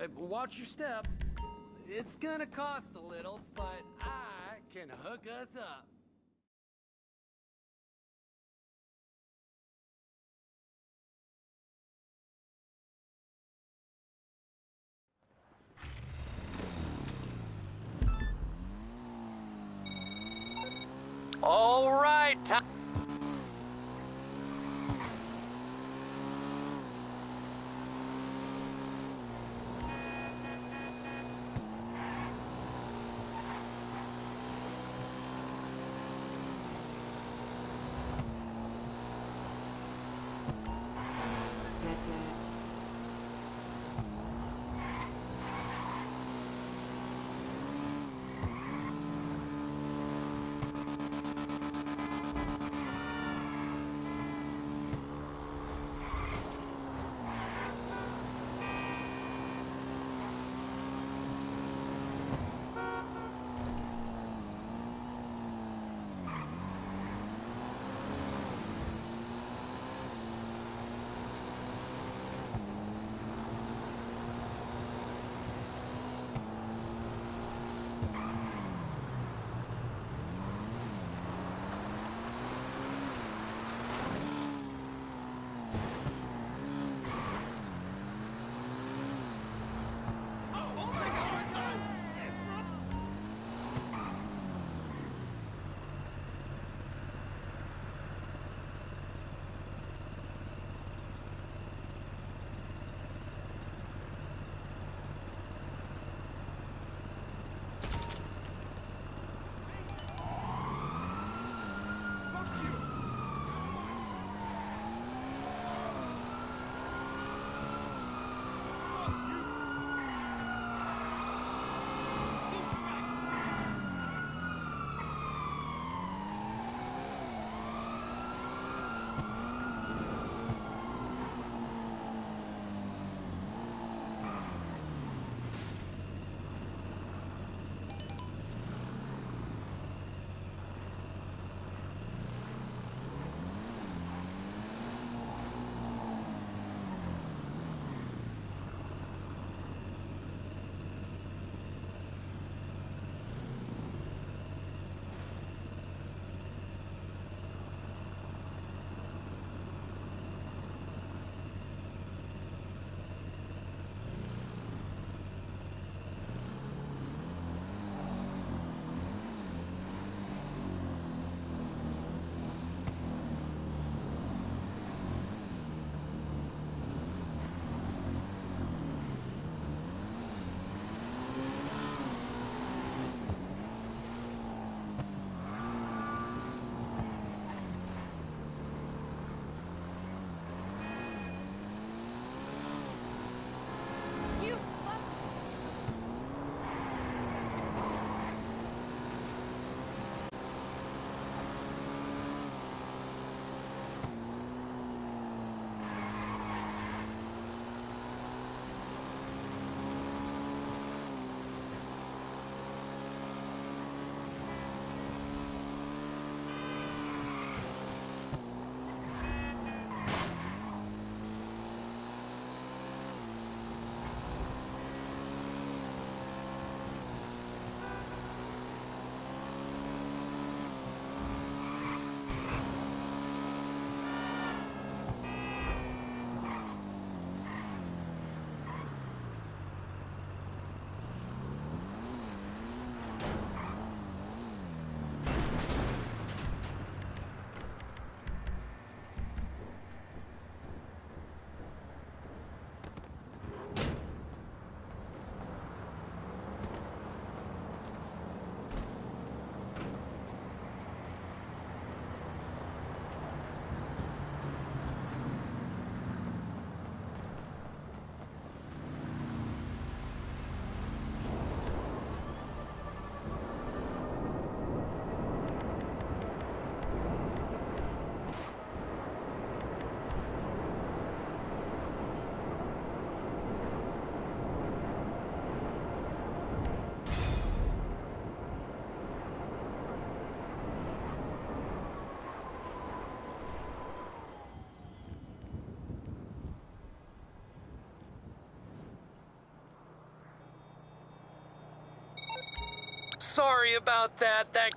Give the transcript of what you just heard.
Uh, watch your step. It's gonna cost a little, but I can hook us up. All right, time. Sorry about that. That